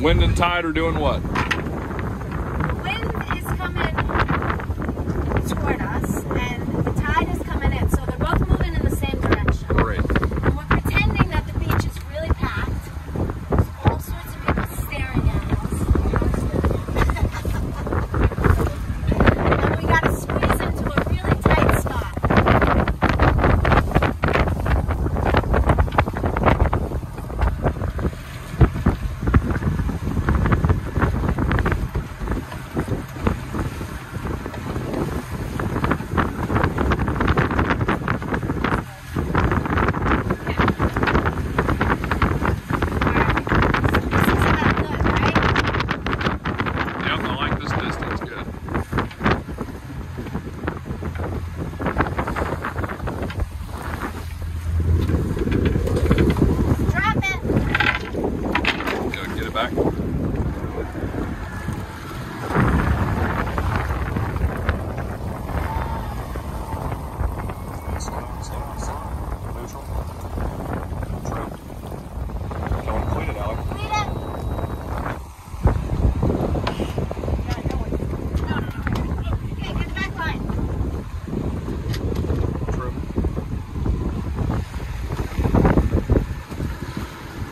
Wind and tide are doing what? The wind is coming toward us, and the tide is coming in. So they're both moving in the same direction. Great. And we're pretending that the beach is really packed. There's all sorts of people staring at us. and we gotta squeeze into a really tight spot. Alright. This is about good, right? Yep, I like this distance. Good. Drop it. Good. Get it back. Slow, slow, slow. Neutral. Trim. Don't clean it, Alec. Lead it. Okay, get the back line. Trim.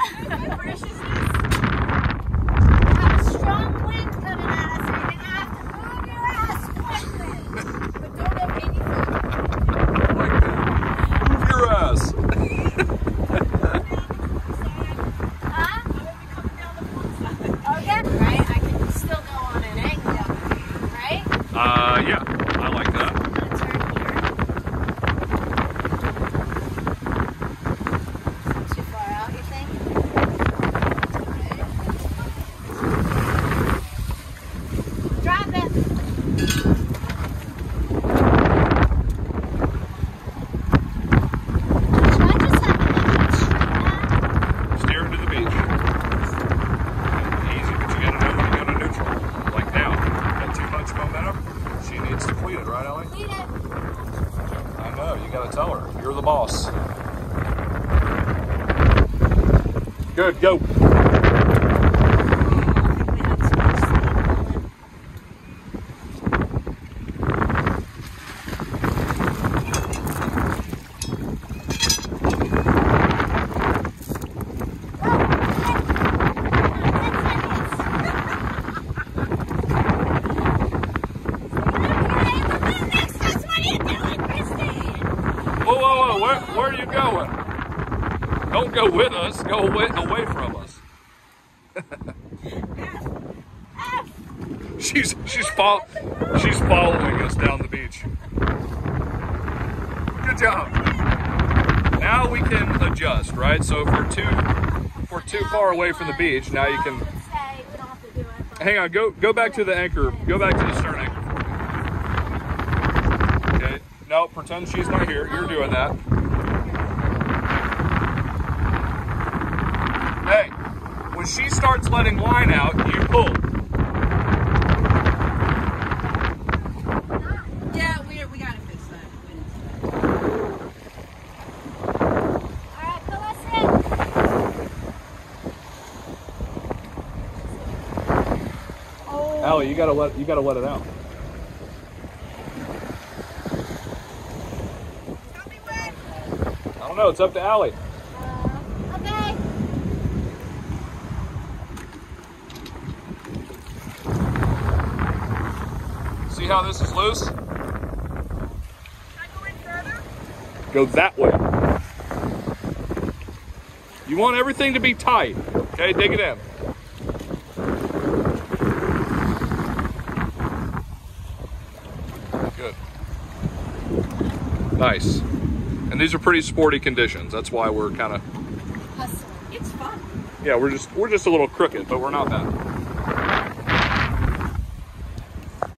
angle, right? Uh, yeah, I like that. I'm gonna turn here. Too far out, you think? Drop it. Should I just have a little Steer into the beach. Easy, but you gotta know when to go to neutral. Like now, got too much momentum. She it, right, Ellie? It. I know, you gotta tell her. You're the boss. Good, go. Don't go with us, go away, away from us. she's she's fol- she's following us down the beach. Good job. Now we can adjust, right? So if we're too if we're too far away from the beach, now you can hang on, go go back to the anchor, go back to the stern anchor. Okay. No, pretend she's not here. You're doing that. Hey, when she starts letting line out, you pull. Yeah, we, we gotta fix that. Alright, pull us in. Oh. Ali, you gotta let you gotta let it out. I don't know. It's up to Ali. Uh, okay. See how this is loose? Go that way. You want everything to be tight. Okay, dig it in. Good. Nice. And and these are pretty sporty conditions. That's why we're kind of It's fun. yeah, we're just we're just a little crooked, but we're not bad.